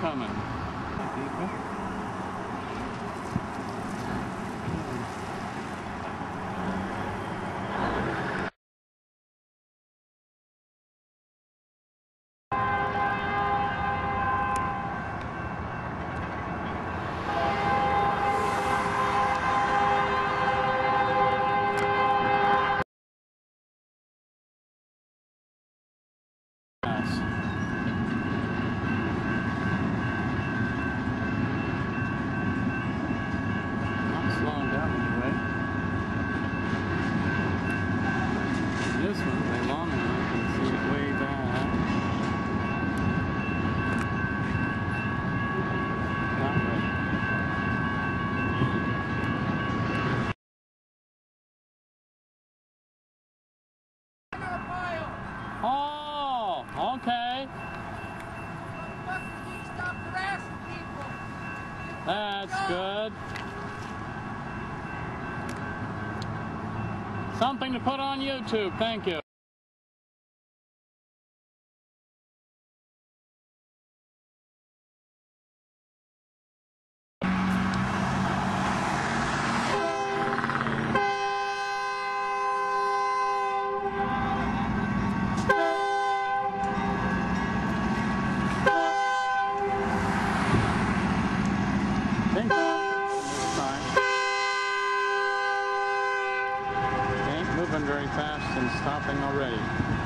coming. Oh, okay. That's good. Something to put on YouTube. Thank you. Thank you. This time. Ain't moving very fast and stopping already.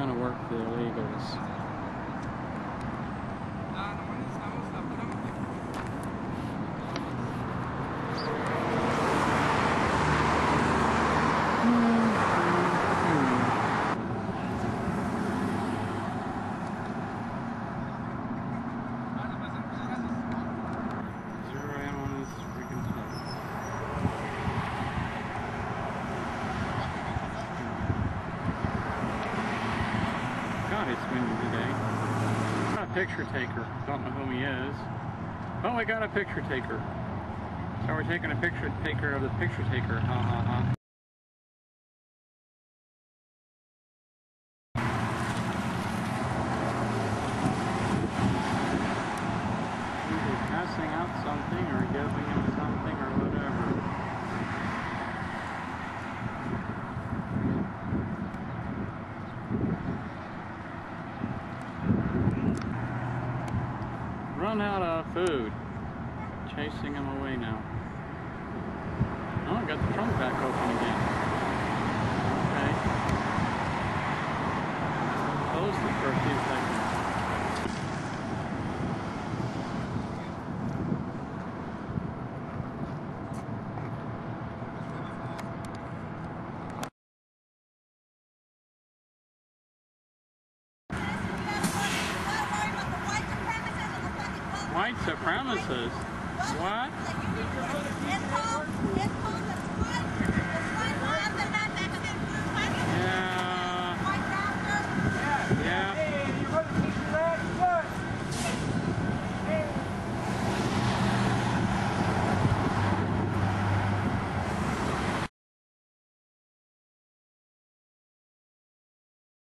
kind of work for the illegals. Picture taker. Don't know who he is. Oh, we got a picture taker. So we're taking a picture taker of the picture taker. Ha ha ha. Either passing out something or giving him something or whatever. Run out of food. Chasing him away now. Oh, I got the trunk back open again. Okay. For a few seconds. Supremacists? What?